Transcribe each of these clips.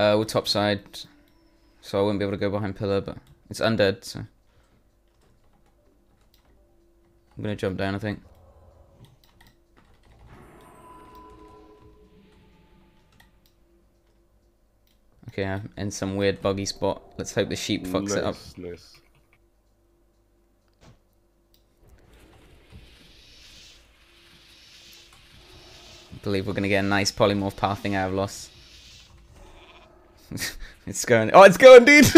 Uh, we're top side, so I wouldn't be able to go behind pillar, but it's undead, so I'm gonna jump down. I think. Okay, I'm in some weird buggy spot. Let's hope the sheep fucks nice, it up. Nice. believe we're gonna get a nice polymorph pathing out of loss. it's going. Oh, it's going, dude.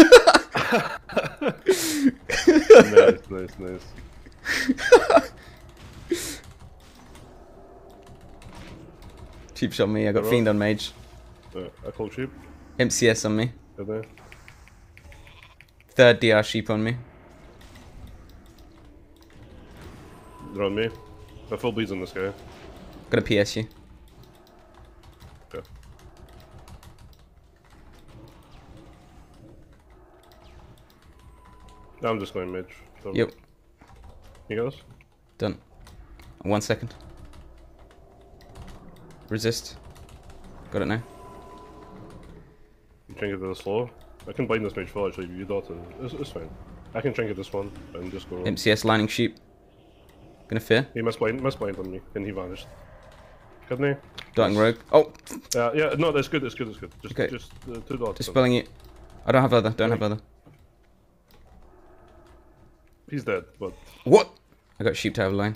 nice, nice, nice. Cheap shot me. I got Alright. fiend on mage. Uh, I call sheep. MCS on me. They? Third DR sheep on me. They're on me. The full bleeds on this guy. Got a PS you. I'm just going mid. So- Yep. You got us? Done. One second. Resist. Got it now. You trinket the slow. I can blind this mage full actually, you daughter. It's, it's fine. I can trinket this one and just go. MCS lining sheep. Gonna fear. He must blind, must blind on me, and he vanished. Couldn't he? Darting rogue. Oh, Uh, yeah, no, that's good, that's good, that's good. Just, Okay. just uh, two dots. dispelling it. I don't have other. Don't have other. He's dead, but What? I got sheep tower line.